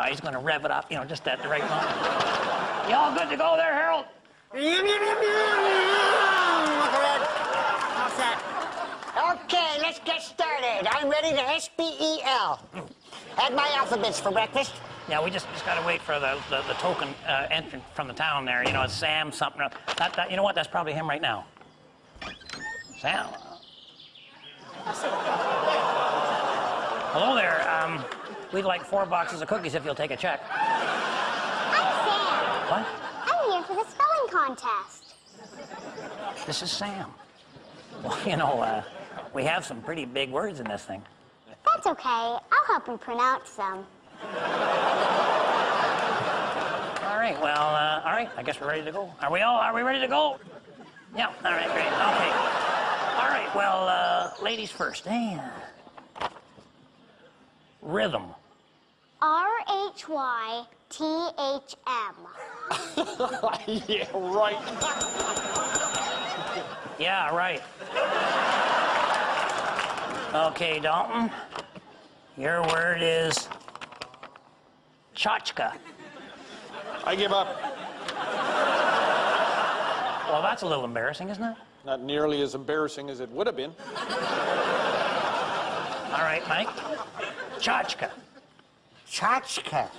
Uh, he's going to rev it up, you know, just at the right moment. You all good to go there, Harold? All set. Okay, let's get started. I'm ready to S-P-E-L. Had my alphabets for breakfast. Yeah, we just, just got to wait for the, the, the token uh, entrant from the town there. You know, it's Sam something. That, that, you know what? That's probably him right now. Sam. Um, we'd like four boxes of cookies if you'll take a check. I'm Sam. What? I'm here for the spelling contest. This is Sam. Well, you know, uh, we have some pretty big words in this thing. That's okay. I'll help you pronounce them. All right. Well, uh, all right. I guess we're ready to go. Are we all? Are we ready to go? Yeah. All right. Great. Okay. All right. Well, uh, ladies first. Hey, rhythm. R H Y T H M. yeah, right. Yeah. Right. Okay, Dalton. Your word is tchotchke. I give up. Well, that's a little embarrassing, isn't it? Not nearly as embarrassing as it would have been. All right, Mike. Tchotchke. Tchotchke.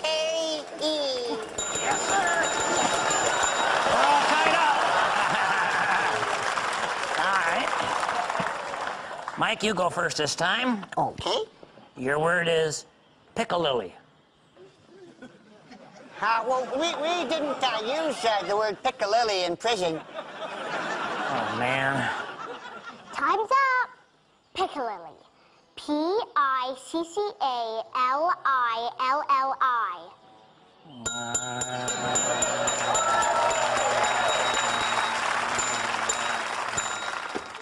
T-C-H-O-T-C-H-K-E. Yes, sir. All tied up. all right. Mike, you go first this time. Okay. Your word is piccalilli. Uh, well, we, we didn't uh, use uh, the word piccalilli in prison. Oh, man. Time's up. Piccalilli. P I C C A L I L L I.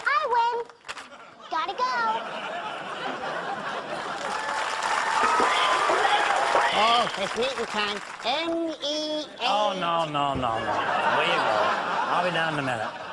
I win. Gotta go. Oh, it's meeting time. M-E-A. Oh, no, no, no, no. Where you go? I'll be down in a minute.